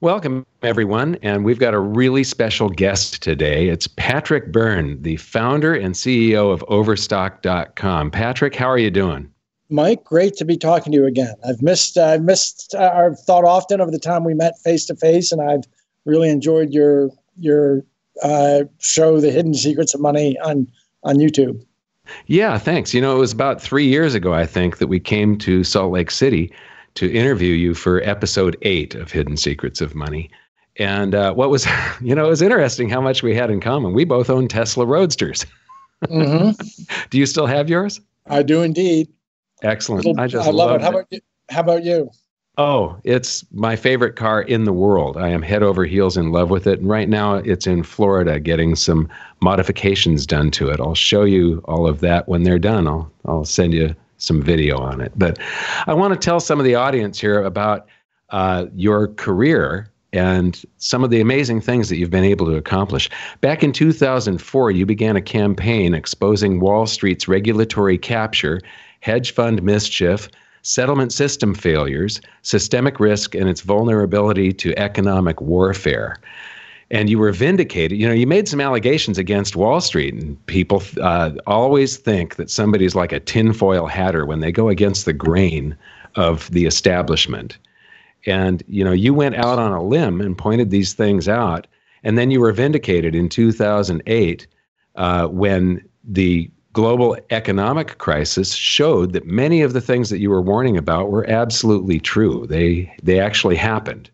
Welcome, everyone. And we've got a really special guest today. It's Patrick Byrne, the founder and CEO of Overstock.com. Patrick, how are you doing? Mike, great to be talking to you again. I've missed, uh, I've missed, uh, I've thought often of the time we met face to face, and I've really enjoyed your your uh, show, The Hidden Secrets of Money, on on YouTube. Yeah, thanks. You know, it was about three years ago, I think, that we came to Salt Lake City to interview you for episode eight of Hidden Secrets of Money. And uh, what was, you know, it was interesting how much we had in common. We both own Tesla Roadsters. Mm-hmm. do you still have yours? I do indeed. Excellent. Little, I just I love it. How about you? How about you? Oh, it's my favorite car in the world. I am head over heels in love with it. And right now it's in Florida getting some modifications done to it. I'll show you all of that when they're done. I'll I'll send you some video on it. But I want to tell some of the audience here about uh, your career and some of the amazing things that you've been able to accomplish. Back in 2004, you began a campaign exposing Wall Street's regulatory capture, hedge fund mischief, settlement system failures, systemic risk, and its vulnerability to economic warfare and you were vindicated. You know, you made some allegations against Wall Street, and people uh, always think that somebody's like a tinfoil hatter when they go against the grain of the establishment. And you know, you went out on a limb and pointed these things out, and then you were vindicated in 2008 uh, when the global economic crisis showed that many of the things that you were warning about were absolutely true. They they actually happened.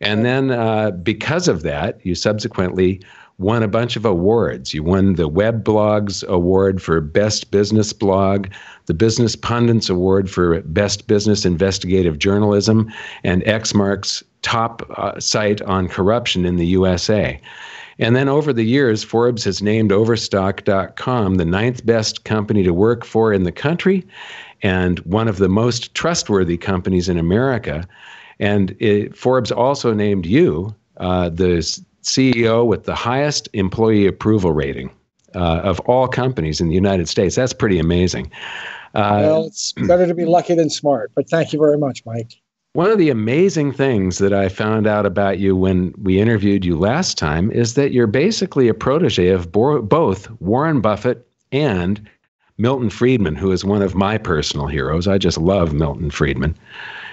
And then uh, because of that, you subsequently won a bunch of awards. You won the Web Blogs Award for Best Business Blog, the Business Pundits Award for Best Business Investigative Journalism, and Exmark's top uh, site on corruption in the USA. And then over the years, Forbes has named Overstock.com the ninth best company to work for in the country and one of the most trustworthy companies in America. And it, Forbes also named you uh, the CEO with the highest employee approval rating uh, of all companies in the United States. That's pretty amazing. Uh, well, it's better to be lucky than smart, but thank you very much, Mike. One of the amazing things that I found out about you when we interviewed you last time is that you're basically a protege of bo- both Warren Buffett and Milton Friedman, who is one of my personal heroes. I just love Milton Friedman.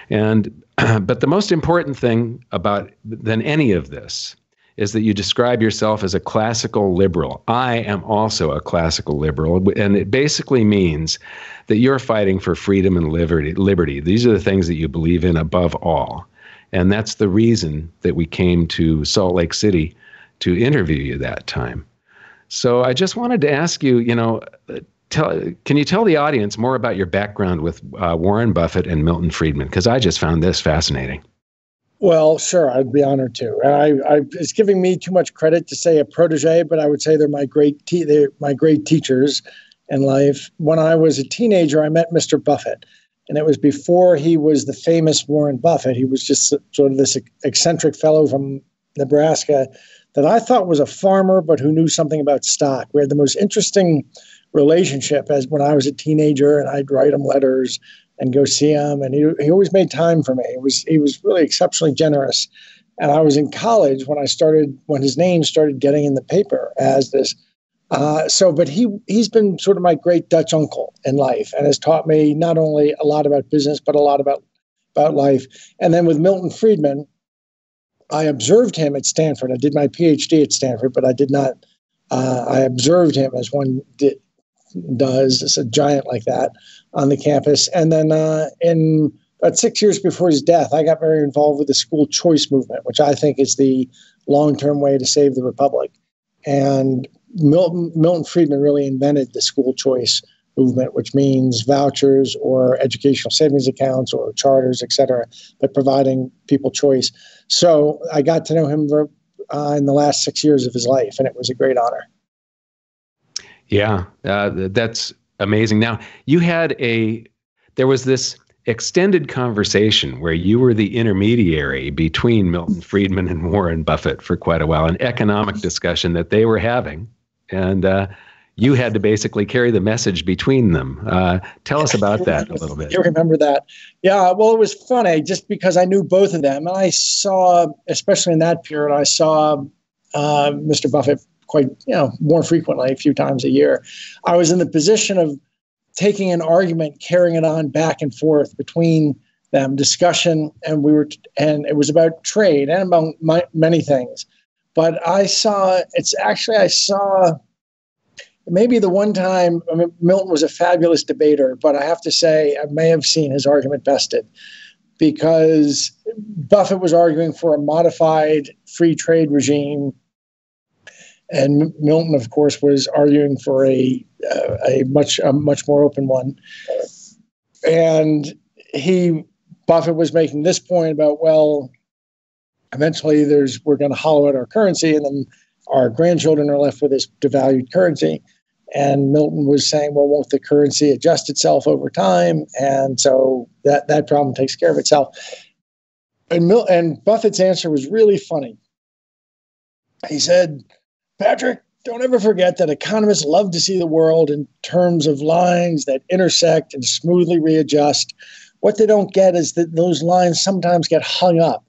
And but the most important thing about than any of this is that you describe yourself as a classical liberal. I am also a classical liberal, and it basically means that you're fighting for freedom and liberty. Liberty. These are the things that you believe in above all, and that's the reason that we came to Salt Lake City to interview you that time. So I just wanted to ask you, you know, tell can you tell the audience more about your background with uh, Warren Buffett and Milton Friedman? Because I just found this fascinating. Well, sure, I'd be honored to. I, I, it's giving me too much credit to say a protege, but I would say they're my great te- they're my great teachers in life. When I was a teenager, I met Mr. Buffett, and it was before he was the famous Warren Buffett. He was just sort of this eccentric fellow from Nebraska that I thought was a farmer, but who knew something about stock. We had the most interesting relationship as when I was a teenager and I'd write him letters and go see him. And he, he always made time for me. He was, he was really exceptionally generous. And I was in college when I started, when his name started getting in the paper as this. Uh, so, but he, he's been sort of my great Dutch uncle in life and has taught me not only a lot about business, but a lot about, about life. And then with Milton Friedman, I observed him at Stanford. I did my PhD at Stanford, but I did not. Uh, I observed him as one did, does. It's a giant like that on the campus. And then uh, in about six years before his death, I got very involved with the school choice movement, which I think is the long term way to save the republic. And Milton, Milton Friedman really invented the school choice movement, which means vouchers or educational savings accounts or charters, et cetera, but providing people choice. So I got to know him uh, in the last six years of his life, and it was a great honor. Yeah, uh, that's amazing. Now, you had a, there was this extended conversation where you were the intermediary between Milton Friedman and Warren Buffett for quite a while, an economic discussion that they were having. And uh, you had to basically carry the message between them. Uh, tell us about that a little bit. You remember that? Yeah. Well, it was funny just because I knew both of them, and I saw, especially in that period, I saw uh, Mr. Buffett quite, you know, more frequently, a few times a year. I was in the position of taking an argument, carrying it on back and forth between them, discussion, and we were, and it was about trade and among my, many things. But I saw, it's actually I saw maybe the one time I mean, Milton was a fabulous debater, but I have to say I may have seen his argument bested because Buffett was arguing for a modified free trade regime and Milton, of course, was arguing for a uh, a much a much more open one. And he Buffett was making this point about well, eventually there's we're going to hollow out our currency, and then our grandchildren are left with this devalued currency. And Milton was saying, well, won't the currency adjust itself over time? And so that that problem takes care of itself. And Mil- and Buffett's answer was really funny. He said, Patrick, don't ever forget that economists love to see the world in terms of lines that intersect and smoothly readjust. What they don't get is that those lines sometimes get hung up.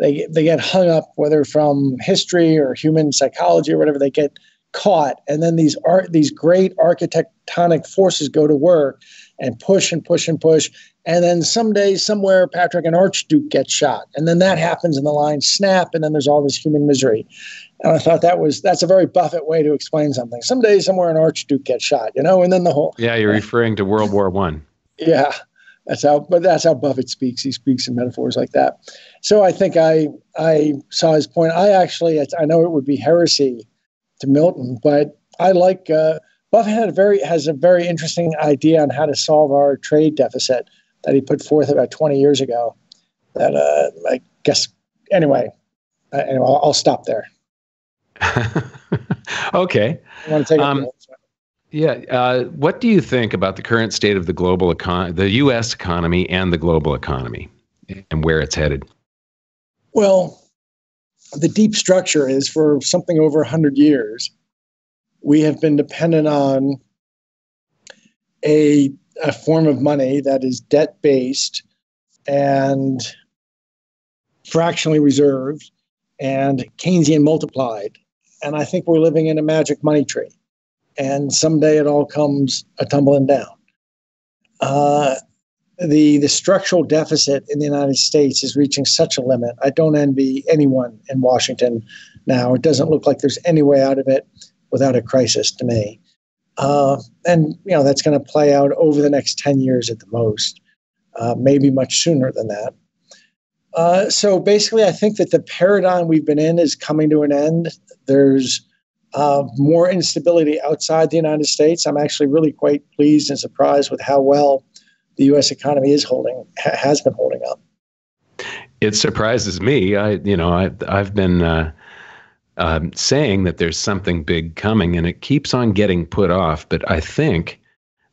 They, they get hung up, whether from history or human psychology or whatever, they get caught. And then these art, these great architectonic forces go to work and push and push and push. And then someday, somewhere, Patrick, an archduke gets shot. And then that happens and the lines snap, and then there's all this human misery. And I thought that was that's a very Buffett way to explain something. Someday somewhere an archduke gets shot, you know, and then the whole Yeah, you're referring to World War One. Yeah. That's how but that's how Buffett speaks. He speaks in metaphors like that. So I think I I saw his point. I actually I know it would be heresy to Milton, but I like uh, Buffett had a very has a very interesting idea on how to solve our trade deficit that he put forth about 20 years ago. That uh, I guess anyway. Uh, anyway, I'll, I'll stop there. okay. I want to take um, yeah. Uh, what do you think about the current state of the global economy, the U.S. economy, and the global economy, and where it's headed? Well, the deep structure is for something over 100 years, we have been dependent on a, a form of money that is debt based and fractionally reserved and Keynesian multiplied and I think we're living in a magic money tree. And someday it all comes a tumbling down. Uh, the the structural deficit in the United States is reaching such a limit. I don't envy anyone in Washington now. It doesn't look like there's any way out of it without a crisis to me. Uh, and you know that's going to play out over the next ten years at the most, uh, maybe much sooner than that. Uh, so basically, I think that the paradigm we've been in is coming to an end. There's uh, more instability outside the United States. I'm actually really quite pleased and surprised with how well the U.S. economy is holding ha- has been holding up. It surprises me. I, you know, I, I've been uh, um, saying that there's something big coming, and it keeps on getting put off. But I think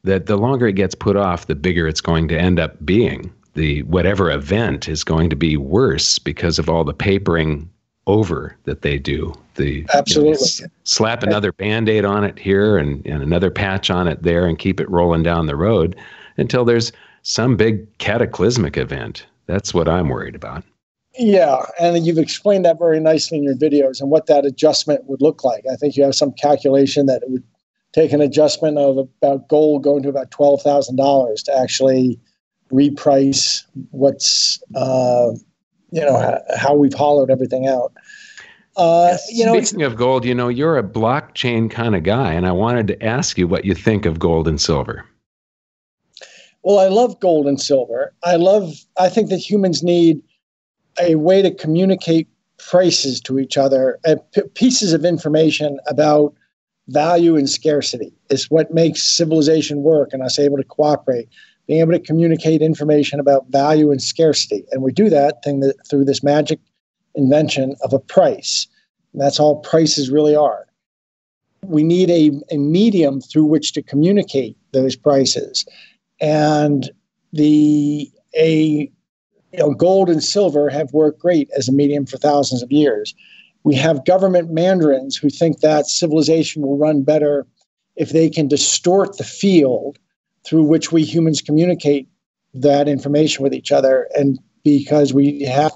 that the longer it gets put off, the bigger it's going to end up being. The whatever event is going to be worse because of all the papering over that they do. The absolutely you know, slap another band-aid on it here and, and another patch on it there and keep it rolling down the road until there's some big cataclysmic event. That's what I'm worried about. Yeah, and you've explained that very nicely in your videos and what that adjustment would look like. I think you have some calculation that it would take an adjustment of about gold going to about twelve thousand dollars to actually reprice what's uh, you know how, how we've hollowed everything out. Uh, you know, speaking of gold, you know you're a blockchain kind of guy, and I wanted to ask you what you think of gold and silver. Well, I love gold and silver. I love. I think that humans need a way to communicate prices to each other and p- pieces of information about value and scarcity is what makes civilization work and us able to cooperate being able to communicate information about value and scarcity. And we do that thing that, through this magic invention of a price. And that's all prices really are. We need a, a medium through which to communicate those prices. And the a you know gold and silver have worked great as a medium for thousands of years. We have government mandarins who think that civilization will run better if they can distort the field through which we humans communicate that information with each other, and because we have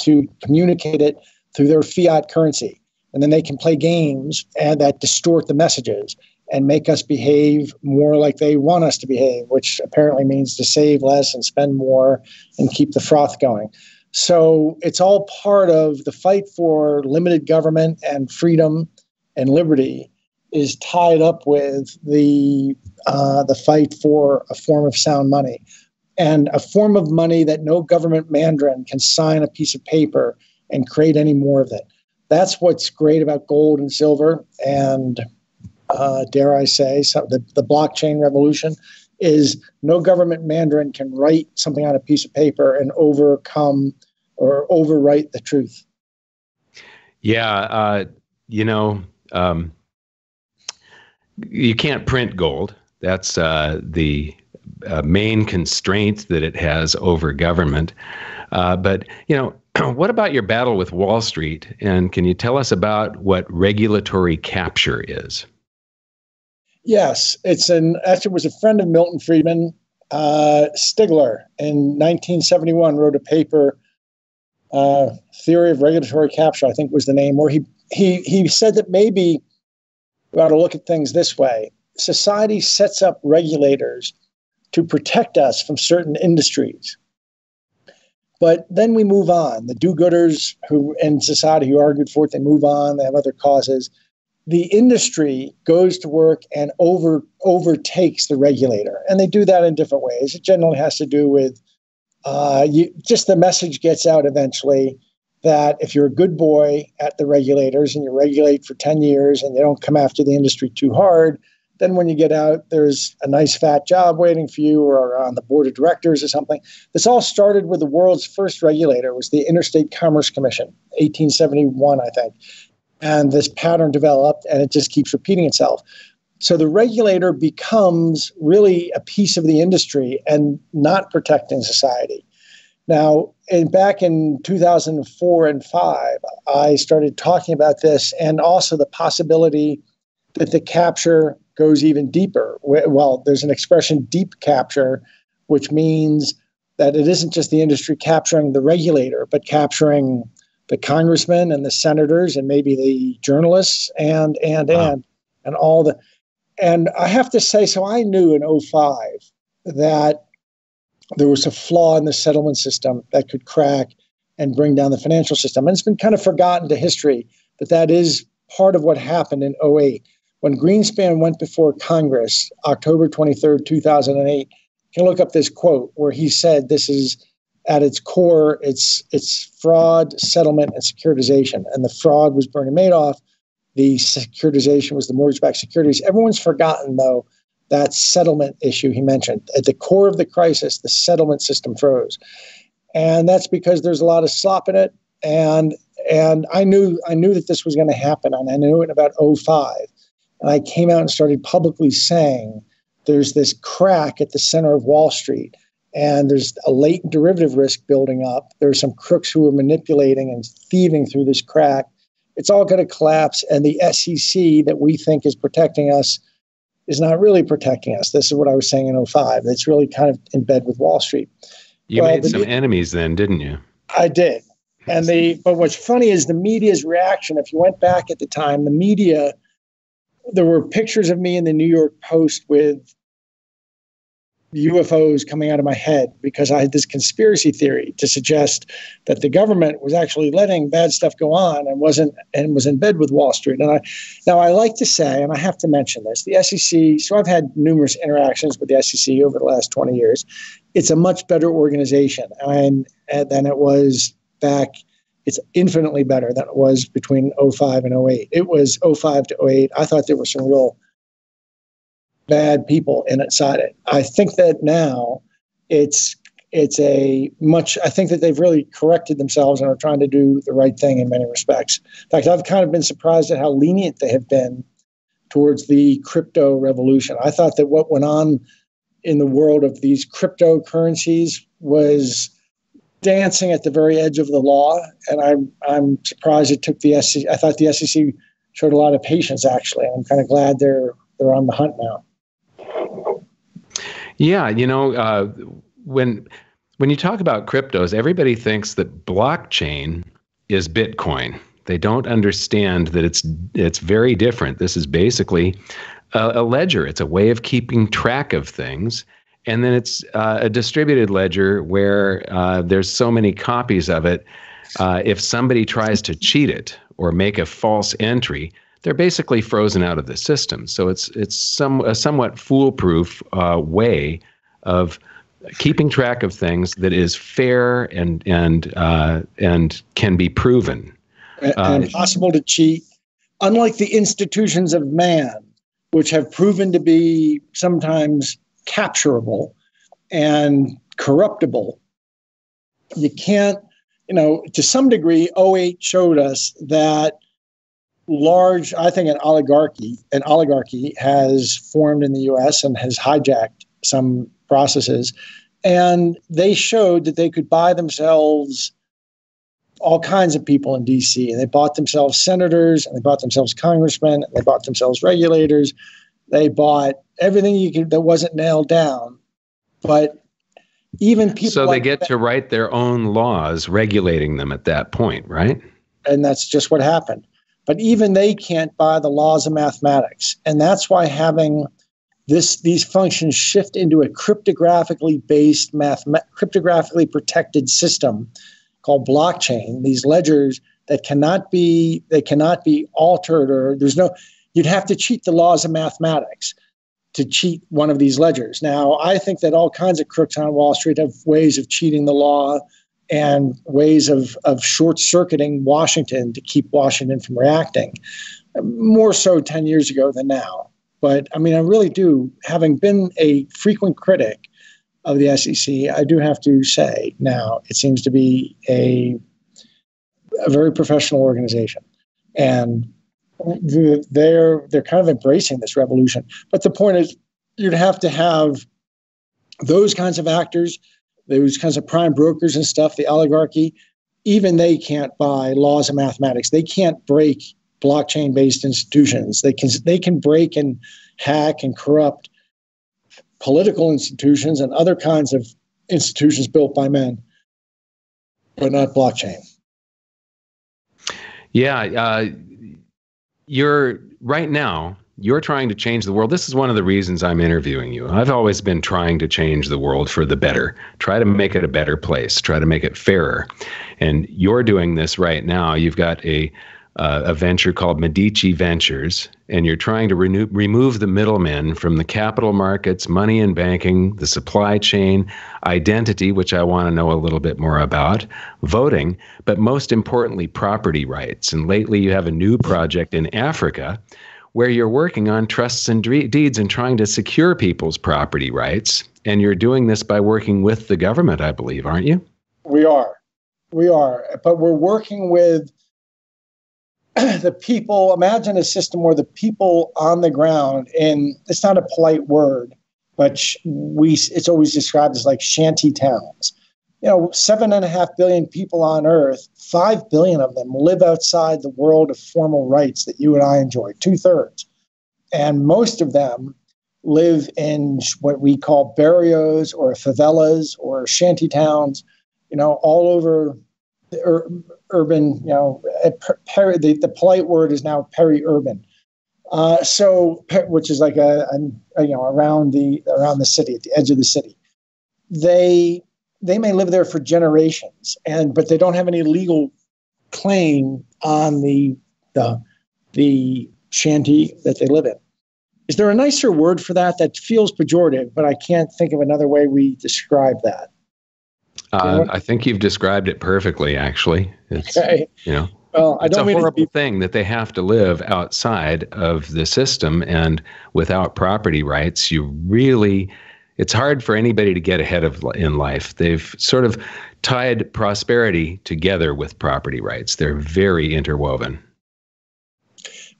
to communicate it through their fiat currency. And then they can play games and that distort the messages and make us behave more like they want us to behave, which apparently means to save less and spend more and keep the froth going. So it's all part of the fight for limited government and freedom and liberty is tied up with the uh, the fight for a form of sound money and a form of money that no government mandarin can sign a piece of paper and create any more of it. That's what's great about gold and silver and uh, dare I say, so the, the blockchain revolution is no government mandarin can write something on a piece of paper and overcome or overwrite the truth. Yeah, uh, you know, um, you can't print gold. That's uh, the uh, main constraint that it has over government. Uh, but you know, what about your battle with Wall Street? And can you tell us about what regulatory capture is? Yes, it's an actually was a friend of Milton Friedman. Uh, Stigler in 1971 wrote a paper, uh, "Theory of Regulatory Capture," I think was the name, where he he he said that maybe we ought to look at things this way: society sets up regulators to protect us from certain industries, but then we move on. The do-gooders who in society who argued for it, they move on. They have other causes the industry goes to work and over overtakes the regulator, and they do that in different ways. It generally has to do with uh, you, just the message gets out eventually that if you're a good boy at the regulators and you regulate for 10 years and you don't come after the industry too hard, then when you get out, there's a nice fat job waiting for you or on the board of directors or something. This all started with the world's first regulator was the Interstate Commerce Commission, 1871, I think and this pattern developed and it just keeps repeating itself. So the regulator becomes really a piece of the industry and not protecting society. Now, in, back in 2004 and 5, I started talking about this and also the possibility that the capture goes even deeper. Well, there's an expression deep capture, which means that it isn't just the industry capturing the regulator, but capturing the congressmen and the senators and maybe the journalists and and wow. and and all the and I have to say so I knew in 05 that there was a flaw in the settlement system that could crack and bring down the financial system and it's been kind of forgotten to history that that is part of what happened in 08 when Greenspan went before Congress October 23rd 2008 you can look up this quote where he said this is at its core, it's it's fraud, settlement, and securitization. And the fraud was Bernie Madoff. The securitization was the mortgage-backed securities. Everyone's forgotten though that settlement issue he mentioned. At the core of the crisis, the settlement system froze, and that's because there's a lot of slop in it. And and I knew I knew that this was going to happen, and I knew it in about 05. And I came out and started publicly saying there's this crack at the center of Wall Street and there's a latent derivative risk building up. There's some crooks who are manipulating and thieving through this crack. It's all going to collapse, and the SEC that we think is protecting us is not really protecting us. This is what I was saying in 05. It's really kind of in bed with Wall Street. You well, made some enemies then, didn't you? I did. And the but what's funny is the media's reaction. If you went back at the time, the media there were pictures of me in the New York Post with UFOs coming out of my head because I had this conspiracy theory to suggest that the government was actually letting bad stuff go on and wasn't and was in bed with Wall Street. And I now I like to say, and I have to mention this, the SEC. So I've had numerous interactions with the SEC over the last 20 years. It's a much better organization and, and than it was back. It's infinitely better than it was between 05 and 08. It was 05 to 08. I thought there were some real bad people in inside it. I think that now it's it's a much I think that they've really corrected themselves and are trying to do the right thing in many respects. In fact, I've kind of been surprised at how lenient they have been towards the crypto revolution. I thought that what went on in the world of these cryptocurrencies was dancing at the very edge of the law, and I'm I'm surprised it took the SEC. I thought the SEC showed a lot of patience actually. I'm kind of glad they're they're on the hunt now. Yeah, you know, uh, when when you talk about cryptos, everybody thinks that blockchain is Bitcoin. They don't understand that it's it's very different. This is basically a, a ledger. It's a way of keeping track of things, and then it's uh, a distributed ledger where uh, there's so many copies of it. Uh, if somebody tries to cheat it or make a false entry, they're basically frozen out of the system. So it's it's some a somewhat foolproof uh, way of keeping track of things that is fair and and uh, and can be proven. And, uh, impossible to cheat, unlike the institutions of man, which have proven to be sometimes capturable and corruptible. You can't, you know, to some degree, 08 showed us that large, I think an oligarchy, an oligarchy has formed in the US and has hijacked some processes. And they showed that they could buy themselves all kinds of people in DC. And they bought themselves senators, and they bought themselves congressmen, and they bought themselves regulators. They bought everything you could that wasn't nailed down. But even people. So they like get that, to write their own laws regulating them at that point, right? And that's just what happened. But even they can't buy the laws of mathematics. And that's why having this these functions shift into a cryptographically based math cryptographically protected system called blockchain these ledgers that cannot be they cannot be altered or there's no you'd have to cheat the laws of mathematics to cheat one of these ledgers now i think that all kinds of crooks on wall street have ways of cheating the law and ways of, of short circuiting washington to keep washington from reacting more so 10 years ago than now but I mean, I really do, having been a frequent critic of the SEC, I do have to say now it seems to be a, a very professional organization. And they're they're kind of embracing this revolution. But the point is, you'd have to have those kinds of actors, those kinds of prime brokers and stuff, the oligarchy. Even they can't buy laws of mathematics. They can't break blockchain based institutions. They can they can break and hack and corrupt political institutions and other kinds of institutions built by men, but not blockchain. Yeah, uh, you're right now. You're trying to change the world. This is one of the reasons I'm interviewing you. I've always been trying to change the world for the better, try to make it a better place, try to make it fairer. And you're doing this right now. You've got a uh, a venture called Medici Ventures, and you're trying to renew, remove the middlemen from the capital markets, money and banking, the supply chain, identity, which I want to know a little bit more about, voting, but most importantly, property rights. And lately, you have a new project in Africa where you're working on trusts and deeds and trying to secure people's property rights. And you're doing this by working with the government, I believe, aren't you? We are. We are. But we're working with the people imagine a system where the people on the ground and it's not a polite word but we it's always described as like shanty towns you know seven and a half billion people on earth five billion of them live outside the world of formal rights that you and i enjoy two-thirds and most of them live in what we call barrios or favelas or shanty towns you know all over ur- urban, you know, peri, the, the polite word is now peri-urban. Uh, so, which is like a, a, you know around the around the city, at the edge of the city. They they may live there for generations, and but they don't have any legal claim on the the the shanty that they live in. Is there a nicer word for that that feels pejorative, but I can't think of another way we describe that? Uh, I think you've described it perfectly. Actually, it's okay. you know, well, I it's don't a horrible be- thing that they have to live outside of the system and without property rights. You really, it's hard for anybody to get ahead of in life. They've sort of tied prosperity together with property rights. They're very interwoven.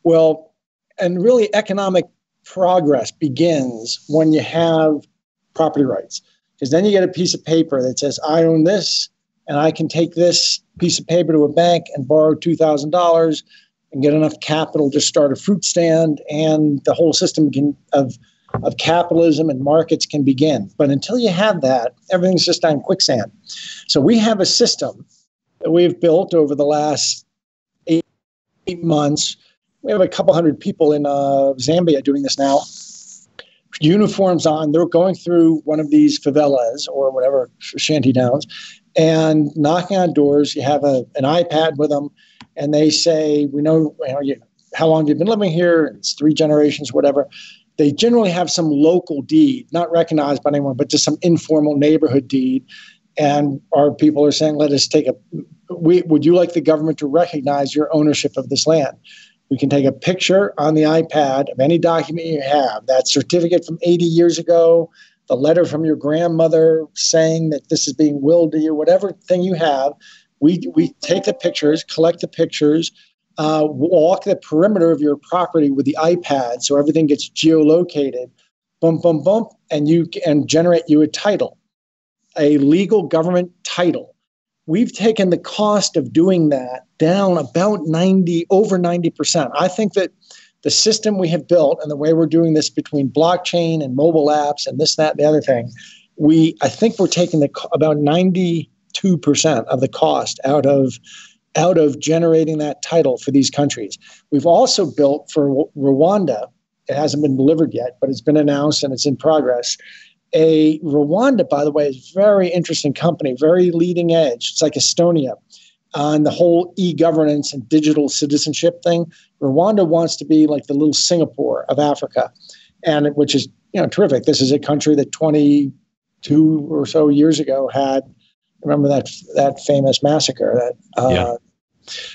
Well, and really, economic progress begins when you have property rights because then you get a piece of paper that says, I own this, and I can take this piece of paper to a bank and borrow $2,000 and get enough capital to start a fruit stand, and the whole system can, of of capitalism and markets can begin. But until you have that, everything's just on quicksand. So we have a system that we've built over the last eight, eight months. We have a couple hundred people in uh, Zambia doing this now. Uniforms on, they're going through one of these favelas or whatever shanty towns and knocking on doors. You have a, an iPad with them, and they say, "We know, you know you, how long you've been living here. It's three generations, whatever." They generally have some local deed, not recognized by anyone, but just some informal neighborhood deed. And our people are saying, let us take a, we, would you like the government to recognize your ownership of this land? We can take a picture on the iPad of any document you have, that certificate from 80 years ago, the letter from your grandmother saying that this is being willed to you, whatever thing you have. We, we take the pictures, collect the pictures, uh, walk the perimeter of your property with the iPad so everything gets geolocated, bump, bump, bump, and you and generate you a title, a legal government title. We've taken the cost of doing that down about 90, over 90%. I think that the system we have built and the way we're doing this between blockchain and mobile apps and this, that, and the other thing, we I think we're taking the about 92% of the cost out of out of generating that title for these countries. We've also built for Rwanda, it hasn't been delivered yet, but it's been announced and it's in progress. A Rwanda, by the way, is a very interesting company, very leading edge. It's like Estonia on the whole e-governance and digital citizenship thing. Rwanda wants to be like the little Singapore of Africa, and which is you know terrific. This is a country that 22 or so years ago had remember that that famous massacre that uh, yeah.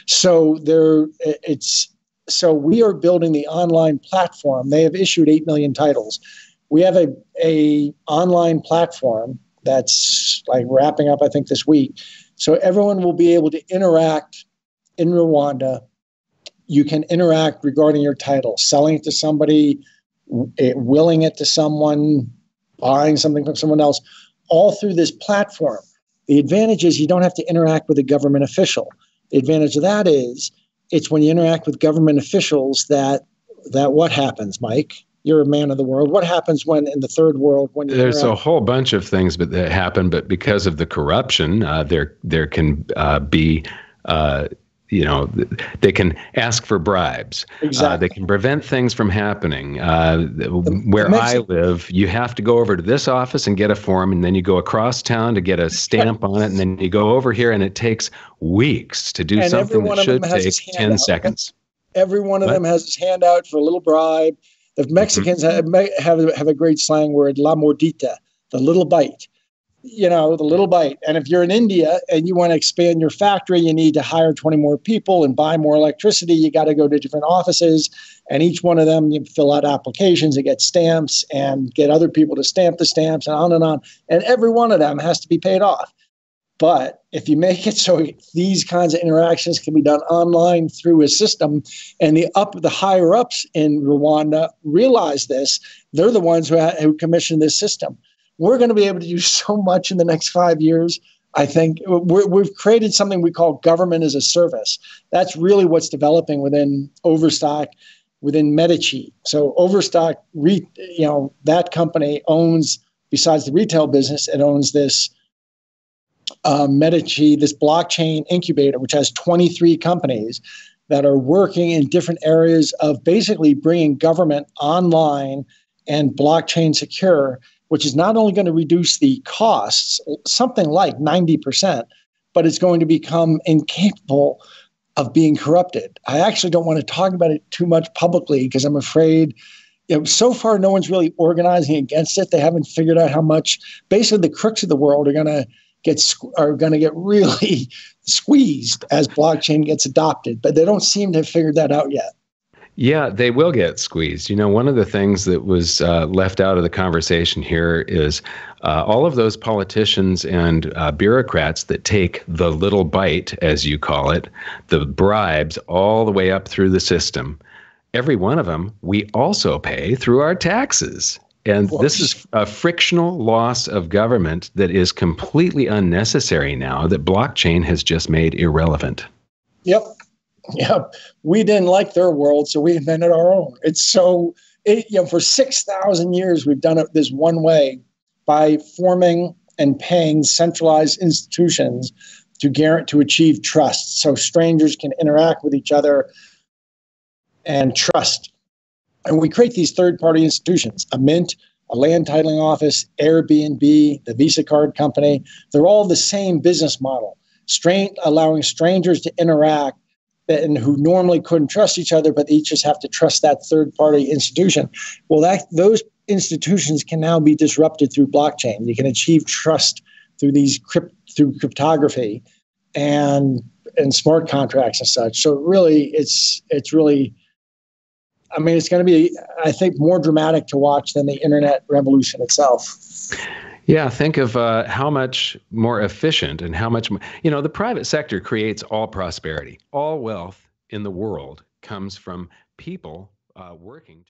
So there, it's so we are building the online platform. They have issued eight million titles. We have a a online platform that's like wrapping up, I think, this week. So everyone will be able to interact in Rwanda. You can interact regarding your title, selling it to somebody, eh, willing it to someone, buying something from someone else, all through this platform. The advantage is you don't have to interact with a government official. The advantage of that is it's when you interact with government officials that that what happens, Mike? You're a man of the world. What happens when in the third world when there's a whole bunch of things but that happen, but because of the corruption, uh, there there can uh, be uh, you know they can ask for bribes exactly. Uh, they can prevent things from happening uh, the, where i live you have to go over to this office and get a form and then you go across town to get a stamp on it and then you go over here and it takes weeks to do something that should take 10 out. seconds every one of what? them has his hand out for a little bribe the mexicans mm-hmm. have, have, have a great slang word la mordita the little bite you know, the little bite. And if you're in India and you want to expand your factory, you need to hire 20 more people and buy more electricity. You got to go to different offices. And each one of them, you fill out applications and get stamps and get other people to stamp the stamps and on and on. And every one of them has to be paid off. But if you make it so these kinds of interactions can be done online through a system, and the up the higher ups in Rwanda realize this, they're the ones who, who commissioned this system we're going to be able to do so much in the next five years. I think we have created something we call government as a service. That's really what's developing within Overstock, within Medici. So Overstock, re, you know, that company owns, besides the retail business, it owns this uh, Medici, this blockchain incubator, which has 23 companies that are working in different areas of basically bringing government online and blockchain secure which is not only going to reduce the costs, something like 90%, but it's going to become incapable of being corrupted. I actually don't want to talk about it too much publicly because I'm afraid. You know, so far, no one's really organizing against it. They haven't figured out how much. Basically, the crooks of the world are going to get are going to get really squeezed as blockchain gets adopted, but they don't seem to have figured that out yet. Yeah, they will get squeezed. You know, one of the things that was uh, left out of the conversation here is uh, all of those politicians and uh, bureaucrats that take the little bite, as you call it, the bribes all the way up through the system. Every one of them we also pay through our taxes. And this is a frictional loss of government that is completely unnecessary now that blockchain has just made irrelevant. Yep, yeah, we didn't like their world, so we invented our own. It's so it, you know for six thousand years we've done it this one way by forming and paying centralized institutions to guarantee to achieve trust, so strangers can interact with each other and trust. And we create these third-party institutions, a mint, a land titling office, Airbnb, the Visa card company. They're all the same business model, strain, allowing strangers to interact and who normally couldn't trust each other, but each just have to trust that third party institution. Well, that those institutions can now be disrupted through blockchain. You can achieve trust through these crypt, through cryptography and and smart contracts and such. So really, it's it's really, I mean, it's going to be, I think, more dramatic to watch than the internet revolution itself. Yeah, think of uh, how much more efficient and how much, more, you know, the private sector creates all prosperity. All wealth in the world comes from people uh, working.